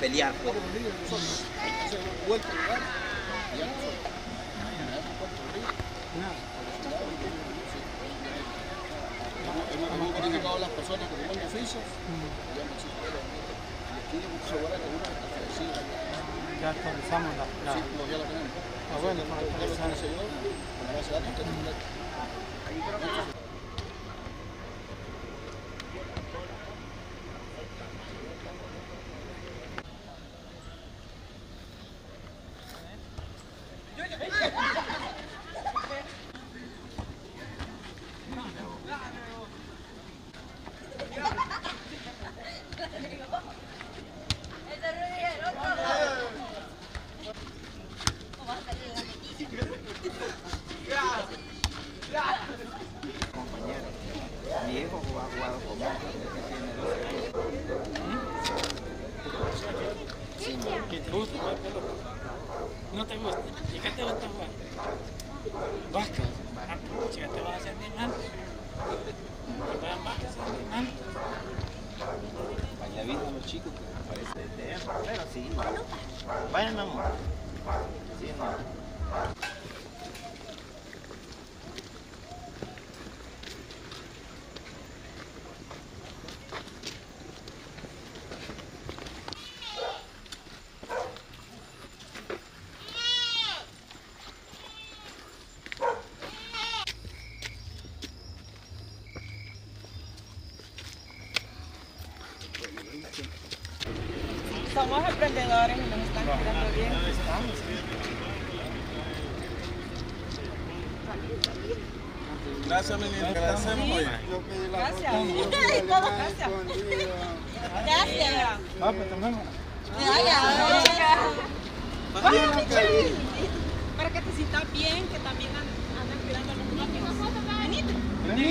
pelear. pues. Hemos identificado a las personas con buen oficio y hemos hecho todo. Y aquí hemos asegurado que una está Ya actualizamos la... Sí, ya la tenemos. ah, bueno, para actualizar. con la base de datos, tenemos la- Mi hijo ha jugado conmigo. ¿Qué te gusta jugar pelota? ¿No te te. Ah, pucha, te vas a alto. Vaya visto a los chicos que parece de él, pero sí. Vayan, amor. Sí, no. Somos emprendedores y nos están cuidando bien. Gracias, ministro. Agradecemos hoy. Gracias. Gracias. Gracias. Ah, pues tomemos. Para que te sientas bien, que también an- andan cuidando a los niños. Venite. Vení.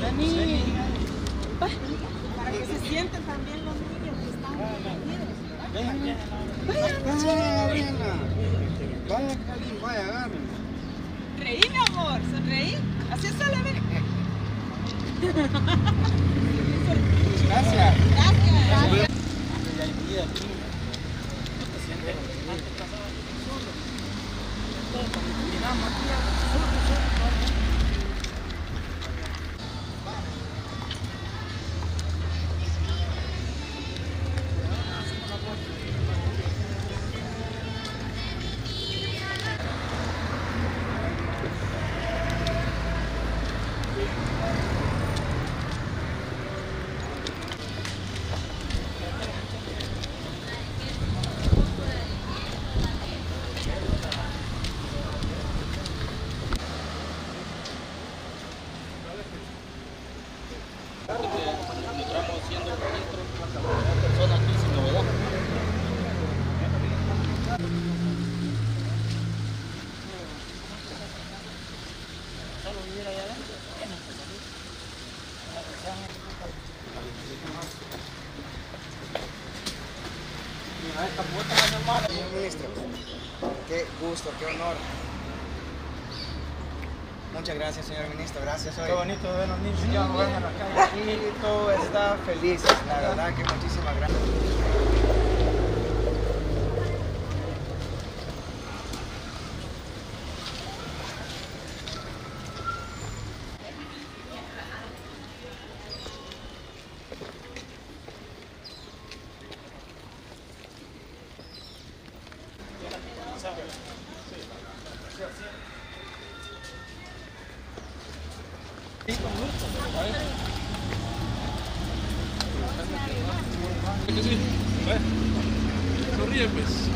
Vení. Va, Para que se sienten también los niños que están Vengan, vengan. Vaya, Cali, vaya, agarren. Reí, mi amor, sonreí. Así es solo, ver. Gracias. Gracias. Ya qué gusto, qué honor. Muchas gracias, señor ministro. Gracias. Hoy. Qué bonito ver los niños ya jugando en la calle. Aquí todo está feliz. La verdad que muchísimas gracias. Que sí. ¿eh? Sonríe, pues.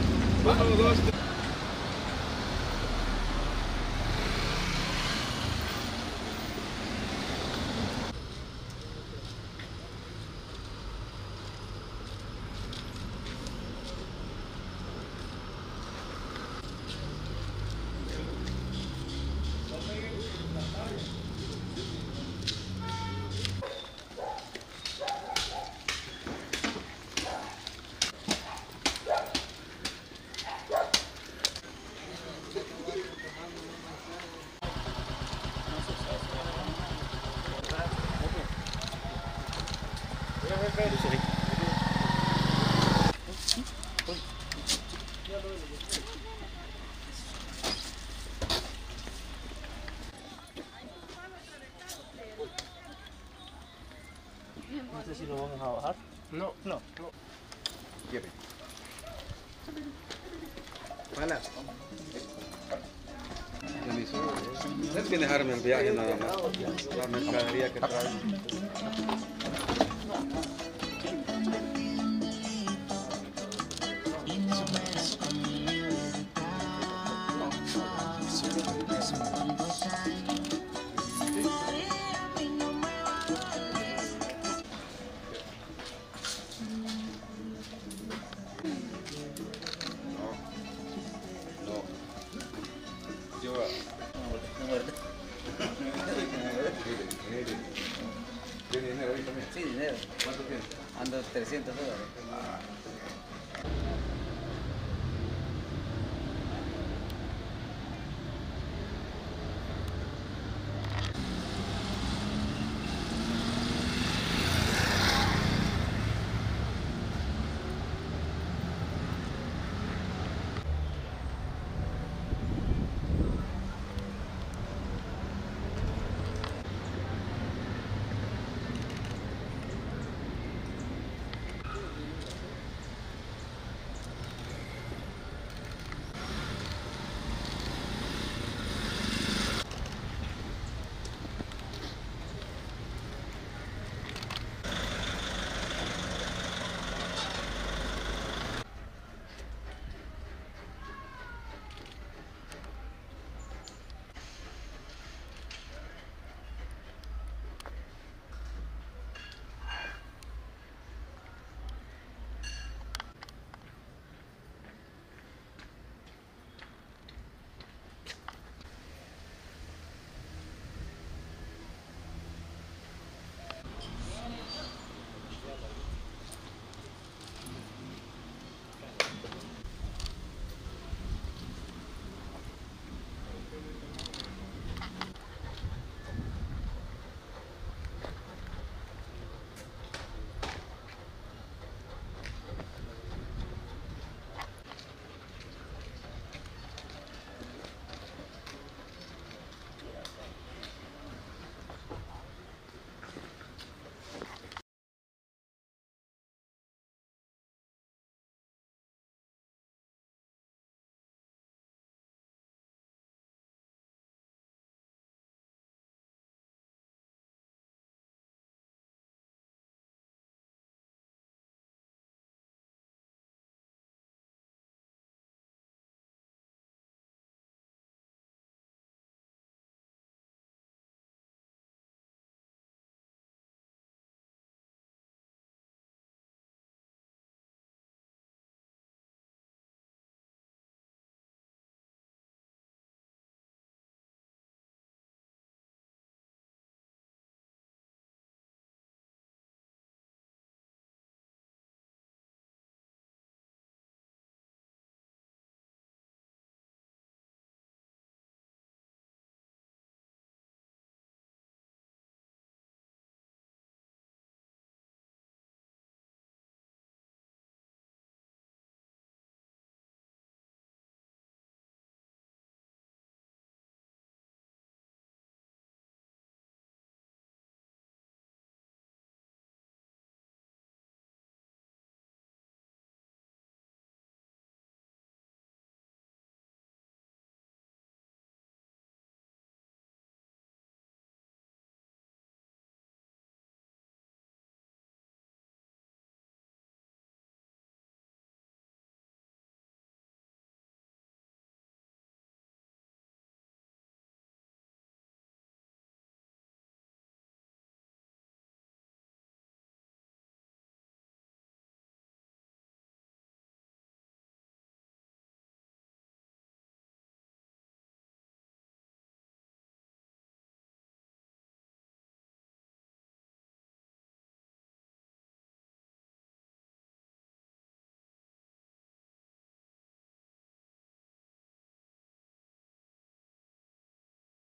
No sé si lo vamos a bajar. No, no, no. Lleve. Dejarme en viaje nada más. La mercadería que trae. Sí, dinero. ¿Cuánto tiene? Ando 300 dólares.